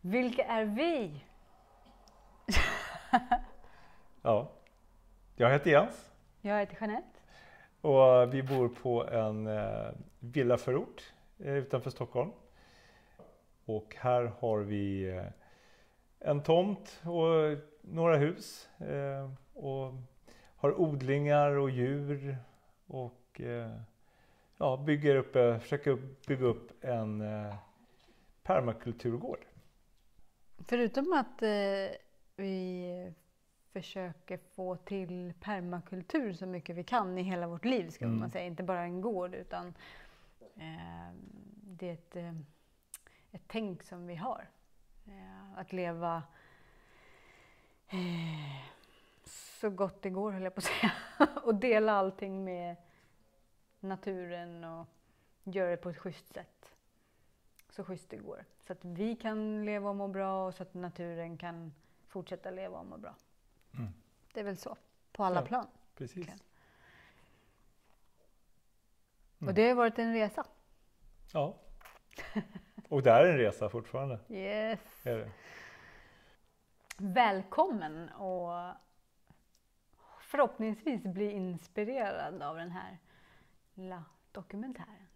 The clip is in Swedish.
Vilka är vi? Ja, jag heter Jens Jag heter Jeanette. och vi bor på en eh, villaförort eh, utanför Stockholm. Och här har vi eh, en tomt och några hus eh, och har odlingar och djur och ja, bygger upp, försöker bygga upp en permakulturgård. Förutom att eh, vi försöker få till permakultur så mycket vi kan i hela vårt liv, ska Mm. man säga. Inte bara en gård, utan eh, det är ett, eh, ett tänk som vi har. Eh, att leva eh, så gott det går, höll jag på att säga. och dela allting med naturen och göra det på ett schysst sätt. Så schysst det går. Så att vi kan leva och må bra och så att naturen kan fortsätta leva och må bra. Mm. Det är väl så, på alla Ja. plan. Precis. Okej. Mm. Och det har varit en resa. Ja. Och det är en resa fortfarande. Yes. Är det. Välkommen och förhoppningsvis bli inspirerad av den här lilla dokumentären.